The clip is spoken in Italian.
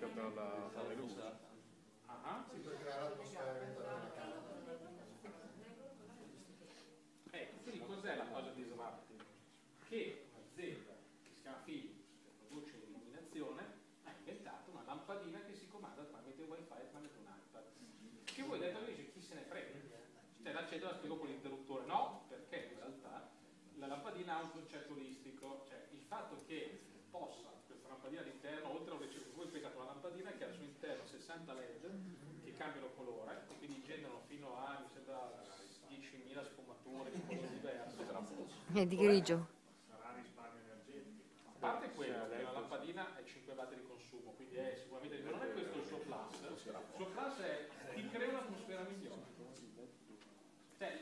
tecnica per la, per luce. Ah, ah. sì, per creare l'atmosfera della Ecco, eh, quindi cos'è la cosa disruptive? Che un'azienda che si chiama Philips, che produce l'illuminazione, ha inventato una lampadina che si comanda tramite wifi e tramite un iPad. Che voi detto invece chi se ne frega? Cioè l'accendo la spiego con l'interruttore, no, perché in realtà la lampadina ha un concetto olistico, cioè il fatto che cambiano colore, e quindi generano fino a, mi sembra, 10.000 sfumature di colore diverso. È di grigio. Sarà risparmio energetico. A parte quello, che la lampadina è 5 watt di consumo, quindi è sicuramente, ma non è questo il suo plus, il suo plus è ti crea un'atmosfera migliore. Cioè,